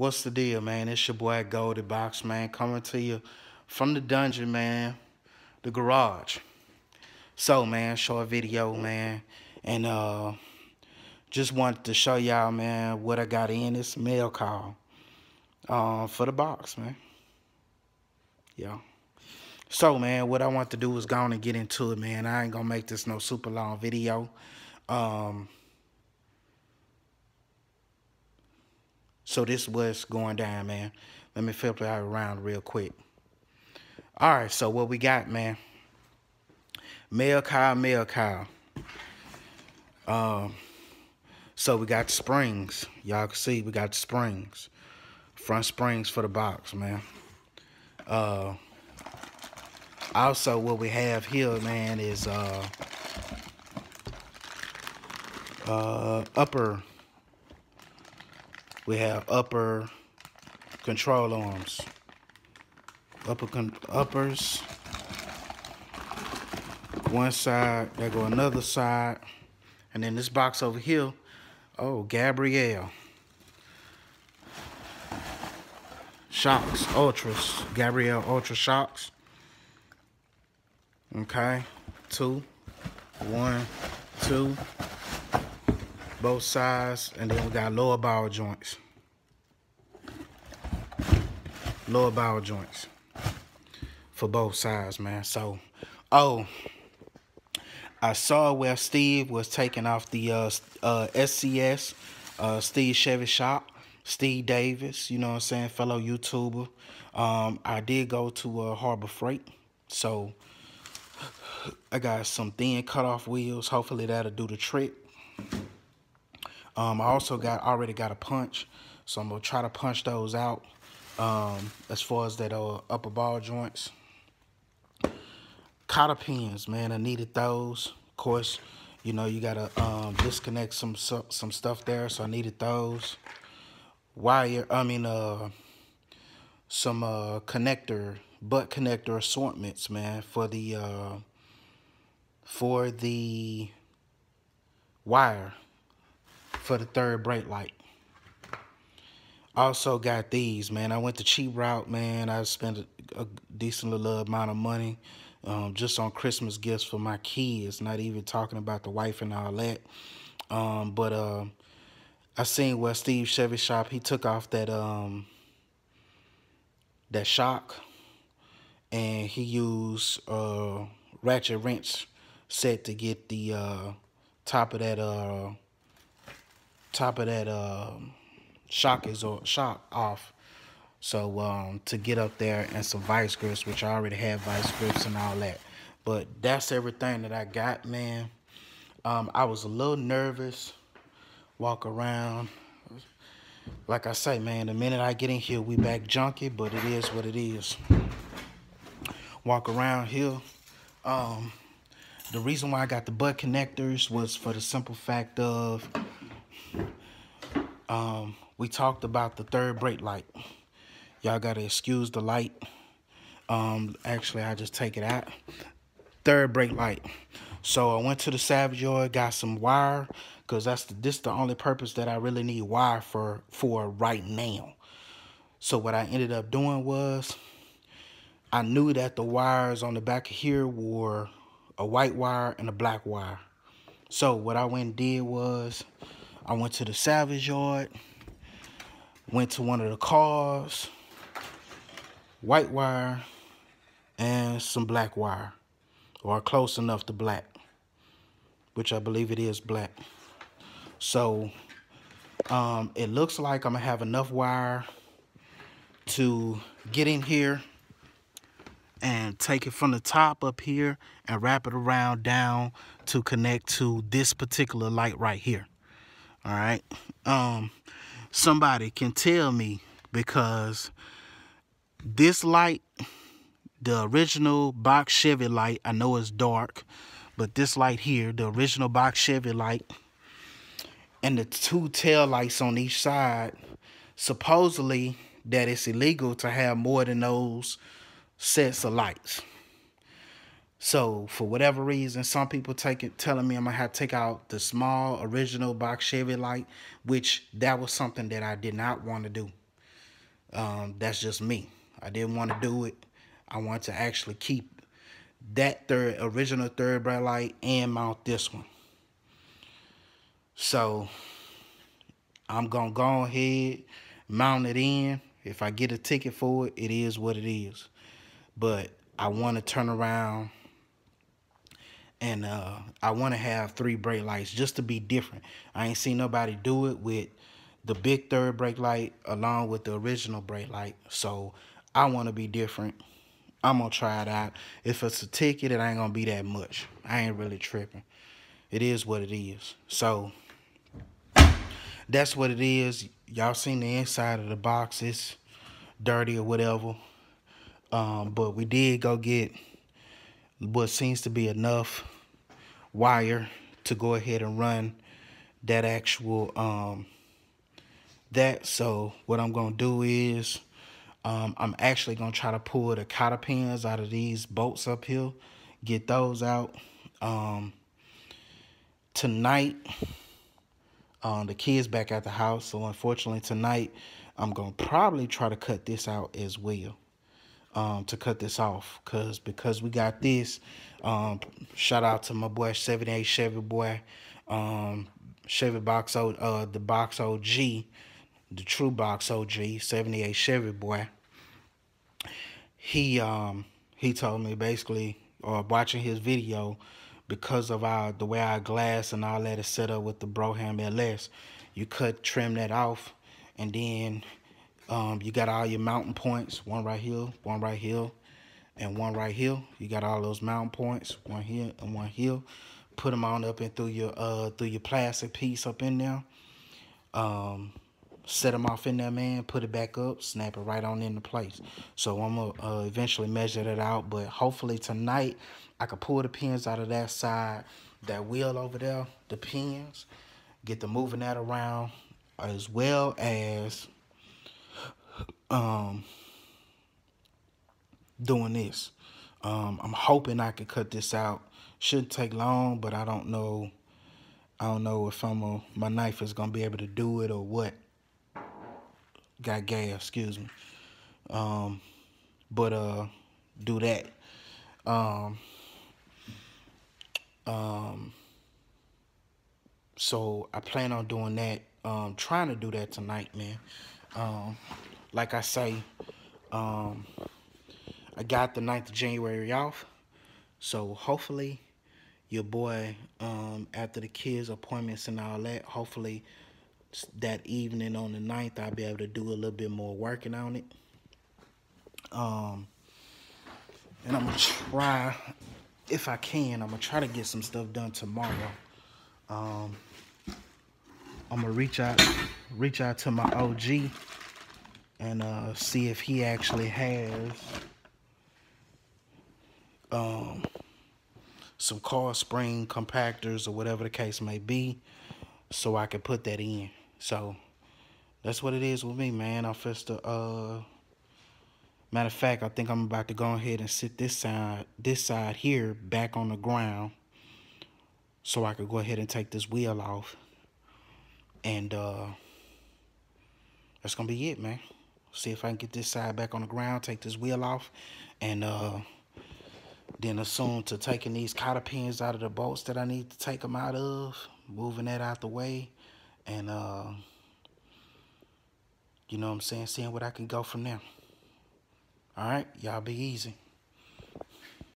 What's the deal, man? It's your boy Goldie Box, man, coming to you from the dungeon, man, the garage. So, man, short video, man, and uh, just wanted to show y'all, man, what I got in this mail call uh, for the box, man. Yeah. So, man, what I want to do is go on and get into it, man. I ain't gonna make this no super long video. Um, So this was going down, man. Let me flip it around real quick. All right, so what we got, man? Male cow, male cow. Um, so we got springs. Y'all can see we got springs. Front springs for the box, man. Uh, also, what we have here, man, is uh, uh, upper we have upper control arms. Upper uppers. One side, there go another side. And then this box over here, oh, Gabriel. Shocks, Ultras, Gabriel Ultra Shocks. Okay, two, one, two, both sides, and then we got lower ball joints. Lower ball joints for both sides, man. So, oh, I saw where Steve was taking off the uh, uh, SCS, uh, Steve Chevy Shop, Steve Davis, you know what I'm saying, fellow YouTuber. Um, I did go to uh, Harbor Freight, so I got some thin cutoff wheels. Hopefully that'll do the trick. Um, I also got already got a punch, so I'm gonna try to punch those out. Um, as far as that uh, upper ball joints, cotter pins, man, I needed those. Of course, you know you gotta um, disconnect some some stuff there, so I needed those. Wire, I mean, uh, some uh, connector, butt connector assortments, man, for the uh, for the wire for the third brake light. Also got these, man. I went the cheap route, man. I spent a, a decent little amount of money um, just on Christmas gifts for my kids. Not even talking about the wife and all that. Um, but uh, I seen where Steve Chevy Shop, he took off that um, that shock and he used uh, ratchet wrench set to get the uh, top of that uh, top of that um, shock is or shock off. So um, to get up there and some vice grips, which I already have vice grips and all that. But that's everything that I got, man. Um, I was a little nervous, walk around. Like I say, man, the minute I get in here, we back junky, but it is what it is. Walk around here. Um, the reason why I got the butt connectors was for the simple fact of um, we talked about the third brake light. Y'all gotta excuse the light. Um, actually, I just take it out. Third brake light. So I went to the Savage Yard, got some wire, cause that's the, this the only purpose that I really need wire for for right now. So what I ended up doing was, I knew that the wires on the back of here were a white wire and a black wire. So what I went and did was, I went to the Savage Yard, went to one of the cars, white wire, and some black wire, or close enough to black, which I believe it is black. So um, it looks like I'm gonna have enough wire to get in here and take it from the top up here and wrap it around down to connect to this particular light right here all right. Um somebody can tell me because this light the original box chevy light i know it's dark but this light here the original box chevy light and the two tail lights on each side supposedly that it's illegal to have more than those sets of lights so for whatever reason, some people take it telling me I'm gonna have to take out the small original box Chevy light, which that was something that I did not want to do. Um, that's just me. I didn't want to do it. I want to actually keep that third original third brake light and mount this one. So I'm gonna go ahead, mount it in. If I get a ticket for it, it is what it is. But I want to turn around and uh, I want to have three brake lights just to be different. I ain't seen nobody do it with the big third brake light along with the original brake light. So I want to be different. I'm going to try it out. If it's a ticket, it ain't going to be that much. I ain't really tripping. It is what it is. So that's what it is. Y'all seen the inside of the box. It's dirty or whatever. Um, but we did go get what seems to be enough wire to go ahead and run that actual um, that. So what I'm gonna do is um, I'm actually gonna try to pull the cotter pins out of these bolts up here get those out. Um, tonight um, the kids back at the house. So unfortunately tonight I'm gonna probably try to cut this out as well um, to cut this off because because we got this um, shout out to my boy 78 Chevy boy um, Chevy box o, uh, the box OG the true box OG 78 Chevy boy. He um he told me basically or uh, watching his video because of our the way our glass and all that is set up with the Brougham LS you cut trim that off and then um, you got all your mountain points, one right here, one right here, and one right here. You got all those mountain points, one here and one here. Put them on up and through your uh through your plastic piece up in there. Um, set them off in there, man. Put it back up, snap it right on into place. So I'm gonna uh, eventually measure that out, but hopefully tonight I can pull the pins out of that side, that wheel over there, the pins, get the moving that around, as well as um, doing this. Um, I'm hoping I can cut this out. Shouldn't take long, but I don't know. I don't know if I'm a, my knife is gonna be able to do it or what. Got gas, excuse me. Um, but uh, do that. Um, um, so I plan on doing that. Um, trying to do that tonight, man. Um, like I say, um, I got the 9th of January off. So hopefully your boy, um, after the kids' appointments and all that, hopefully that evening on the 9th, I'll be able to do a little bit more working on it. Um, and I'm going to try, if I can, I'm going to try to get some stuff done tomorrow. Um, I'm going to reach out, reach out to my OG and uh, see if he actually has um, some car spring compactors or whatever the case may be so I can put that in. So that's what it is with me, man. I'm just a, uh, matter of fact, I think I'm about to go ahead and sit this side, this side here back on the ground so I could go ahead and take this wheel off. And uh, that's going to be it, man. See if I can get this side back on the ground, take this wheel off, and uh, then assume to taking these cotter pins out of the bolts that I need to take them out of, moving that out the way, and uh, you know what I'm saying, seeing what I can go from there. All right, y'all be easy.